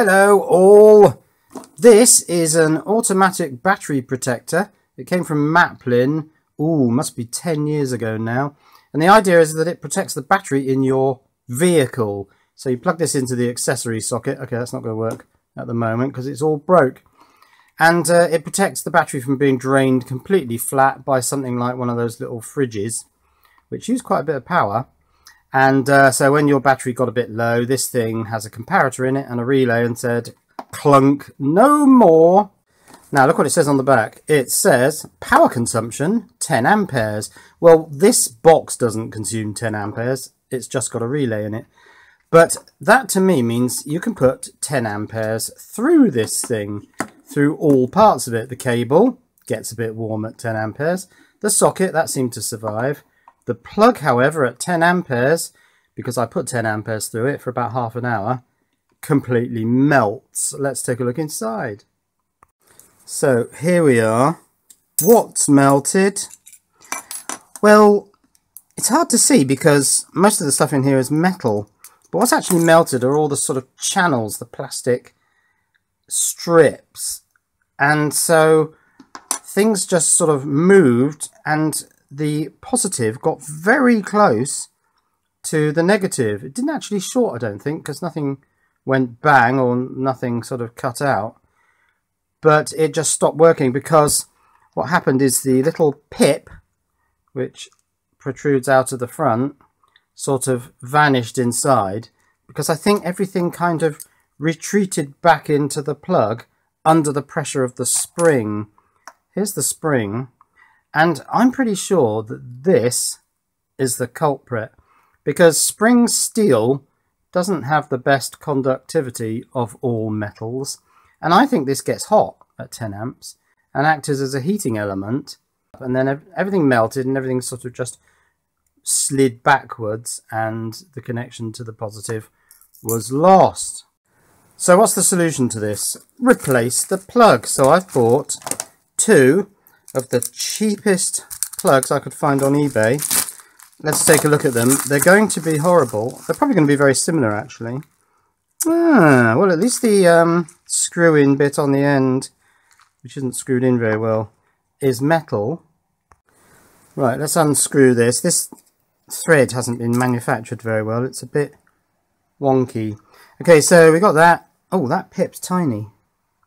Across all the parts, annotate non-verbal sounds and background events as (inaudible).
Hello all! This is an automatic battery protector. It came from Maplin. Ooh, must be 10 years ago now. And the idea is that it protects the battery in your vehicle. So you plug this into the accessory socket. Okay, that's not going to work at the moment because it's all broke. And uh, it protects the battery from being drained completely flat by something like one of those little fridges, which use quite a bit of power. And uh, so when your battery got a bit low, this thing has a comparator in it and a relay and said, clunk, no more. Now look what it says on the back. It says power consumption 10 amperes. Well, this box doesn't consume 10 amperes. It's just got a relay in it. But that to me means you can put 10 amperes through this thing, through all parts of it. The cable gets a bit warm at 10 amperes. The socket, that seemed to survive. The plug, however, at 10 amperes, because I put 10 amperes through it for about half an hour, completely melts. Let's take a look inside. So here we are. What's melted? Well, it's hard to see because most of the stuff in here is metal. But what's actually melted are all the sort of channels, the plastic strips. And so things just sort of moved and the positive got very close to the negative. It didn't actually short, I don't think, because nothing went bang or nothing sort of cut out. But it just stopped working because what happened is the little pip, which protrudes out of the front, sort of vanished inside because I think everything kind of retreated back into the plug under the pressure of the spring. Here's the spring and I'm pretty sure that this is the culprit because spring steel doesn't have the best conductivity of all metals. And I think this gets hot at 10 amps and acts as a heating element. And then everything melted and everything sort of just slid backwards and the connection to the positive was lost. So what's the solution to this? Replace the plug. So I've bought two of the cheapest plugs I could find on eBay. Let's take a look at them. They're going to be horrible. They're probably going to be very similar, actually. Ah, well, at least the um, screw-in bit on the end, which isn't screwed in very well, is metal. Right, let's unscrew this. This thread hasn't been manufactured very well. It's a bit wonky. Okay, so we got that. Oh, that pip's tiny.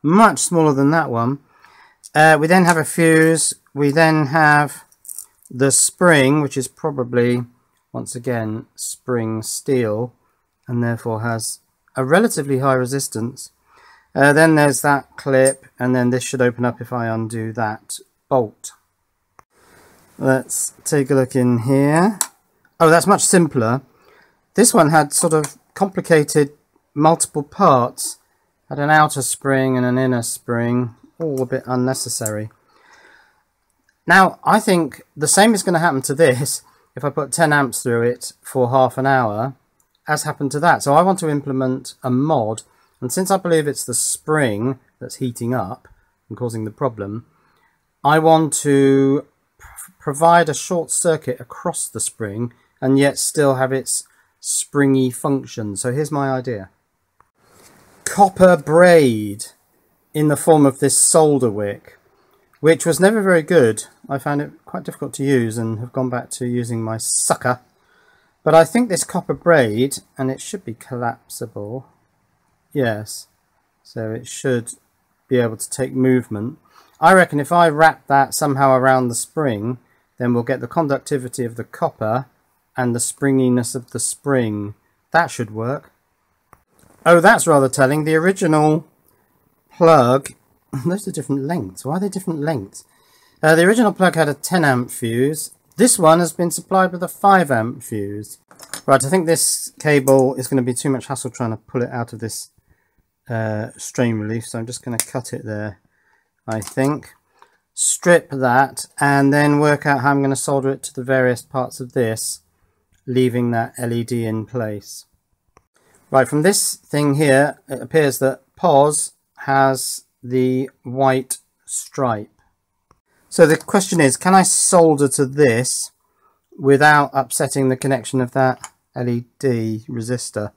Much smaller than that one. Uh, we then have a fuse. We then have the spring, which is probably, once again, spring steel, and therefore has a relatively high resistance. Uh, then there's that clip, and then this should open up if I undo that bolt. Let's take a look in here. Oh, that's much simpler. This one had sort of complicated multiple parts. Had an outer spring and an inner spring all a bit unnecessary. Now, I think the same is going to happen to this (laughs) if I put 10 amps through it for half an hour, as happened to that. So I want to implement a mod, and since I believe it's the spring that's heating up and causing the problem, I want to provide a short circuit across the spring and yet still have its springy function. So here's my idea. Copper braid in the form of this solder wick, which was never very good. I found it quite difficult to use and have gone back to using my sucker. But I think this copper braid, and it should be collapsible. Yes, so it should be able to take movement. I reckon if I wrap that somehow around the spring, then we'll get the conductivity of the copper and the springiness of the spring. That should work. Oh, that's rather telling. The original plug, (laughs) those are different lengths. Why are they different lengths? Uh, the original plug had a 10 amp fuse. This one has been supplied with a 5 amp fuse. Right, I think this cable is going to be too much hassle trying to pull it out of this uh, strain relief, so I'm just going to cut it there, I think. Strip that, and then work out how I'm going to solder it to the various parts of this, leaving that LED in place. Right, from this thing here, it appears that POS has the white stripe. So the question is, can I solder to this without upsetting the connection of that LED resistor?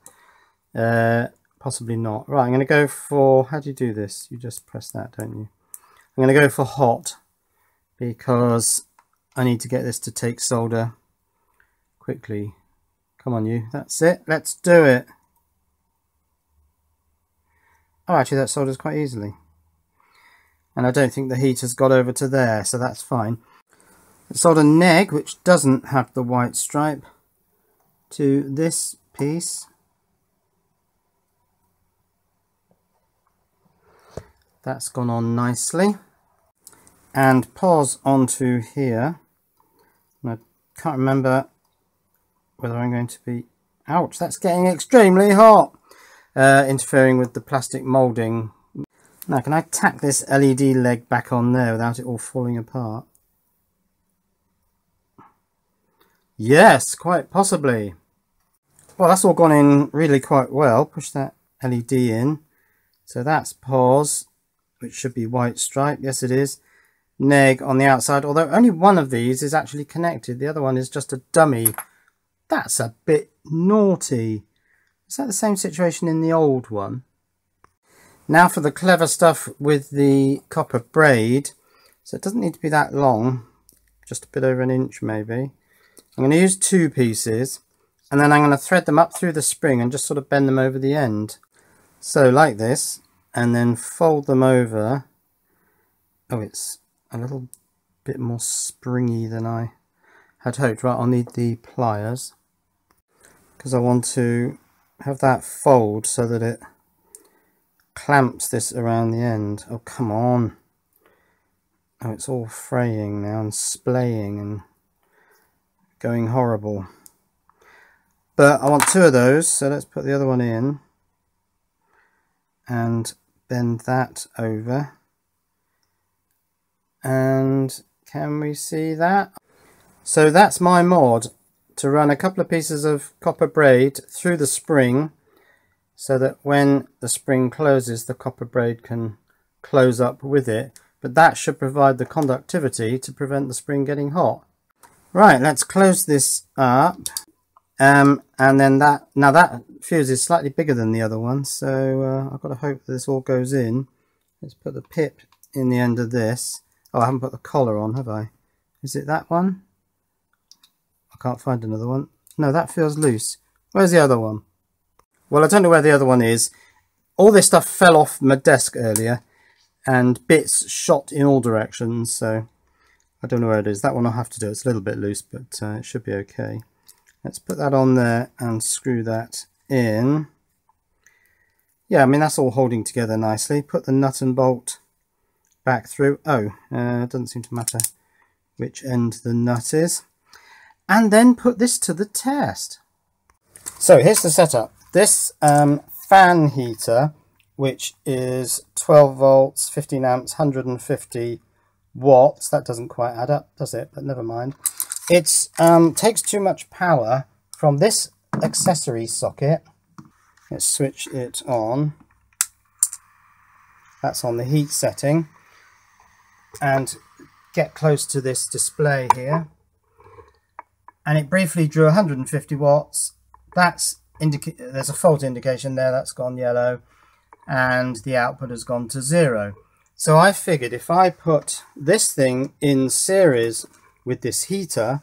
Uh, possibly not. Right, I'm going to go for, how do you do this? You just press that, don't you? I'm going to go for hot because I need to get this to take solder quickly. Come on you, that's it, let's do it. Oh, actually that solders quite easily. And I don't think the heat has got over to there, so that's fine. Let's solder neg, which doesn't have the white stripe, to this piece. That's gone on nicely. And pos onto here. I can't remember whether I'm going to be... Ouch, that's getting extremely hot! Uh, interfering with the plastic moulding. Now, can I tack this LED leg back on there without it all falling apart? Yes, quite possibly. Well, that's all gone in really quite well. Push that LED in. So that's pos, which should be white stripe. Yes, it is. Neg on the outside, although only one of these is actually connected. The other one is just a dummy. That's a bit naughty. Is that the same situation in the old one? Now for the clever stuff with the copper braid. So it doesn't need to be that long, just a bit over an inch maybe. I'm going to use two pieces and then I'm going to thread them up through the spring and just sort of bend them over the end. So like this and then fold them over. Oh, it's a little bit more springy than I had hoped. Right, I'll need the pliers because I want to have that fold so that it clamps this around the end. Oh, come on. Oh, it's all fraying now and splaying and going horrible. But I want two of those, so let's put the other one in and bend that over. And can we see that? So that's my mod to run a couple of pieces of copper braid through the spring so that when the spring closes the copper braid can close up with it but that should provide the conductivity to prevent the spring getting hot. Right let's close this up um, and then that now that fuse is slightly bigger than the other one so uh, I've got to hope this all goes in. Let's put the pip in the end of this. Oh I haven't put the collar on have I? Is it that one? Can't find another one. No, that feels loose. Where's the other one? Well, I don't know where the other one is. All this stuff fell off my desk earlier and bits shot in all directions, so I don't know where it is. That one I'll have to do. It's a little bit loose, but uh, it should be okay. Let's put that on there and screw that in. Yeah, I mean, that's all holding together nicely. Put the nut and bolt back through. Oh, uh, it doesn't seem to matter which end the nut is and then put this to the test. So here's the setup. This um, fan heater, which is 12 volts, 15 amps, 150 watts. That doesn't quite add up, does it? But never mind. It um, takes too much power from this accessory socket. Let's switch it on. That's on the heat setting. And get close to this display here and it briefly drew 150 watts. That's indicate there's a fault indication there, that's gone yellow, and the output has gone to zero. So I figured if I put this thing in series with this heater,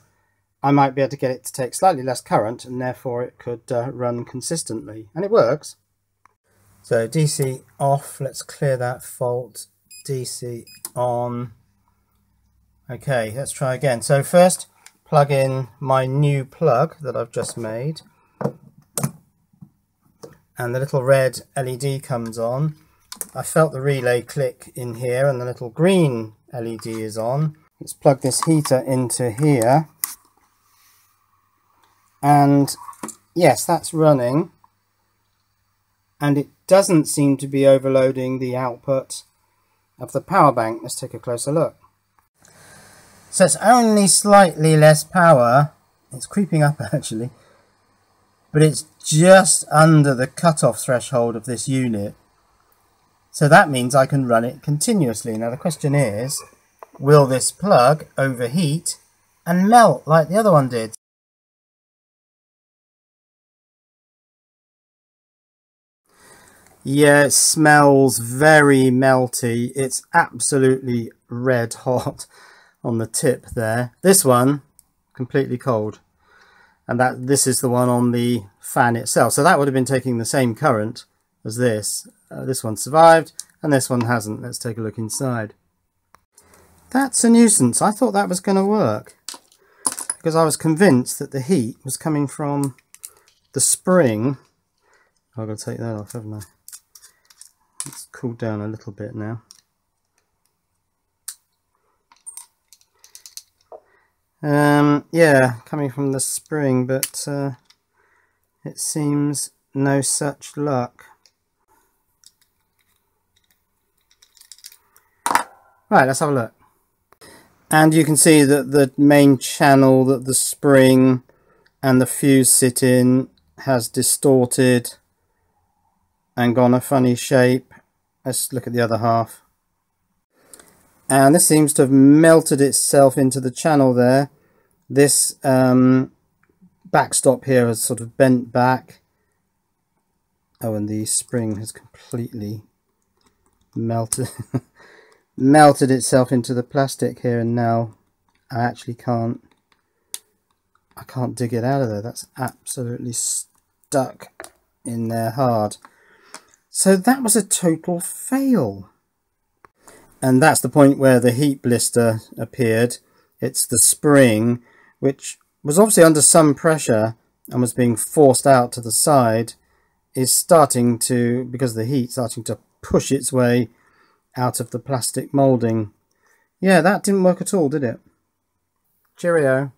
I might be able to get it to take slightly less current and therefore it could uh, run consistently. And it works. So DC off, let's clear that fault. DC on. Okay, let's try again. So first plug in my new plug that I've just made and the little red LED comes on. I felt the relay click in here and the little green LED is on. Let's plug this heater into here and yes that's running and it doesn't seem to be overloading the output of the power bank. Let's take a closer look. So it's only slightly less power. It's creeping up (laughs) actually. But it's just under the cutoff threshold of this unit. So that means I can run it continuously. Now the question is, will this plug overheat and melt like the other one did? Yeah, it smells very melty. It's absolutely red hot (laughs) on the tip there. This one, completely cold. And that this is the one on the fan itself. So that would have been taking the same current as this. Uh, this one survived and this one hasn't. Let's take a look inside. That's a nuisance. I thought that was going to work because I was convinced that the heat was coming from the spring. I've got to take that off, haven't I? It's cooled down a little bit now. Um, yeah, coming from the spring, but uh, it seems no such luck. Right, let's have a look. And you can see that the main channel that the spring and the fuse sit in has distorted and gone a funny shape. Let's look at the other half. And this seems to have melted itself into the channel there. This um, backstop here has sort of bent back. Oh, and the spring has completely melted (laughs) melted itself into the plastic here and now I actually can't I can't dig it out of there that's absolutely stuck in there hard so that was a total fail. And that's the point where the heat blister appeared. It's the spring, which was obviously under some pressure and was being forced out to the side, is starting to, because of the heat, starting to push its way out of the plastic moulding. Yeah, that didn't work at all, did it? Cheerio.